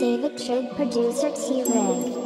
David Trigg producer T-Rig